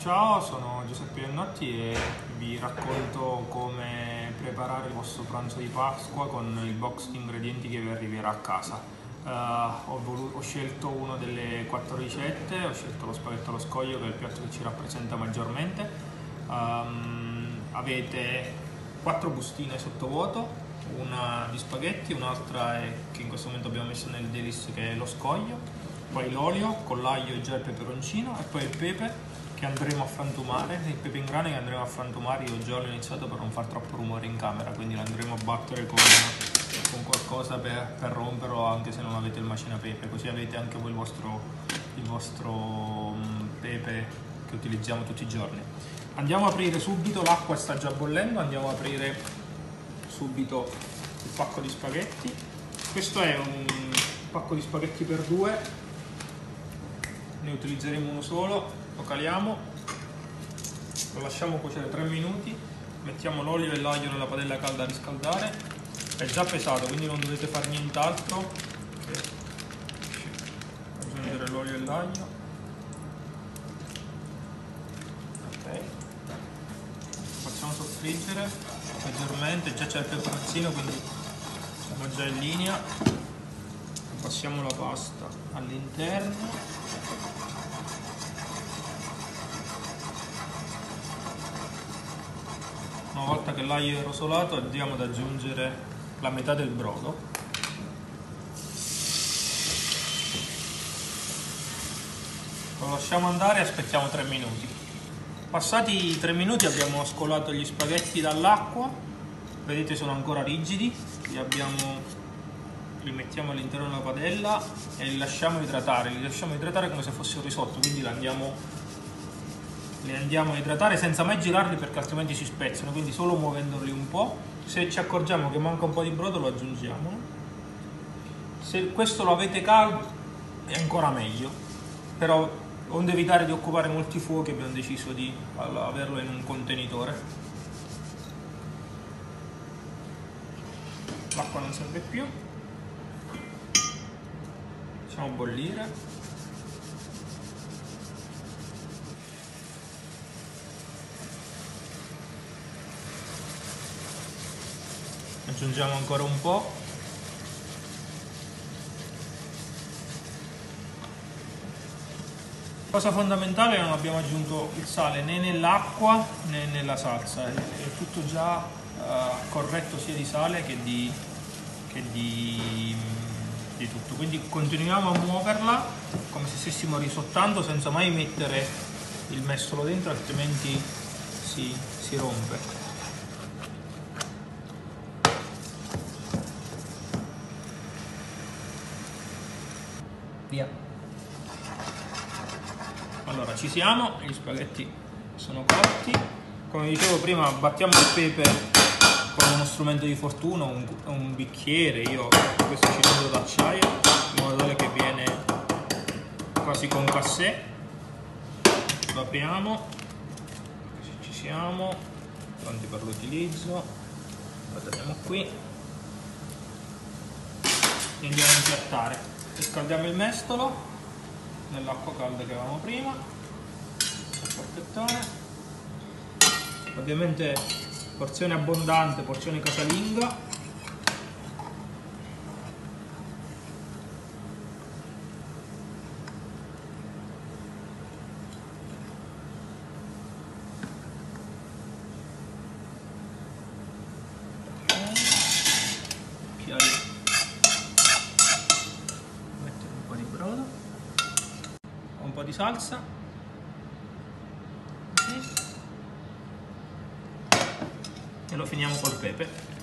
Ciao, sono Giuseppe Iannotti e vi racconto come preparare il vostro pranzo di Pasqua con il box di ingredienti che vi arriverà a casa. Uh, ho, voluto, ho, scelto una delle quattro ricette, ho scelto lo spaghetto allo scoglio che è il piatto che ci rappresenta maggiormente. Um, avete quattro bustine sottovuoto, una di spaghetti, un'altra che in questo momento abbiamo messo nel delis che è lo scoglio, poi l'olio con l'aglio e già il peperoncino e poi il pepe che andremo a frantumare, il pepe in grane che andremo a frantumare, io già l'ho iniziato per non far troppo rumore in camera, quindi andremo a battere con, con qualcosa per, per, romperlo anche se non avete il macina pepe, così avete anche voi il vostro, il vostro pepe che utilizziamo tutti i giorni. Andiamo a aprire subito, l'acqua sta già bollendo, andiamo a aprire subito il pacco di spaghetti. Questo è un pacco di spaghetti per due, ne utilizzeremo uno solo lo caliamo lo lasciamo cuocere 3 minuti mettiamo l'olio e l'aglio nella padella calda a riscaldare. È già pesato quindi non dovete fare nient'altro aggiungere l'olio e l'aglio. Ok. Facciamo soffriggere leggermente già c'è il peperoncino quindi siamo già in linea passiamo la pasta all'interno. Una volta che l'aglio è rosolato andiamo ad aggiungere la metà del brodo. Lo lasciamo andare e aspettiamo 3 minuti. Passati i 3 minuti abbiamo scolato gli spaghetti dall'acqua. Vedete sono ancora rigidi. Li, abbiamo, li mettiamo all'interno della padella e li lasciamo idratare li lasciamo idratare come se fossero risotto quindi li andiamo li andiamo a idratare senza mai girarli perché altrimenti si spezzano, quindi solo muovendoli un po'. Se ci accorgiamo che manca un po' di brodo lo aggiungiamo. Se questo lo avete caldo è ancora meglio, però onde evitare di occupare molti fuochi abbiamo deciso di averlo in un contenitore. L'acqua non serve più. Facciamo bollire. aggiungiamo ancora un po' cosa fondamentale non abbiamo aggiunto il sale né nell'acqua né nella salsa è, tutto già uh, corretto sia di sale che di, che di, di tutto. Quindi continuiamo a muoverla come se stessimo risottando senza mai mettere il mestolo dentro altrimenti si, si rompe. Via. Allora ci siamo gli spaghetti sono cotti. Come dicevo prima battiamo il pepe con uno strumento di fortuna un, un bicchiere io questo cilindro d'acciaio in modo tale che viene quasi con cassè. Lo apriamo ci siamo pronti per l'utilizzo. Lo teniamo qui. E andiamo a impiattare riscaldiamo il mestolo nell'acqua calda che avevamo prima porchettone ovviamente porzione abbondante porzione casalinga. Po' di salsa e lo finiamo col pepe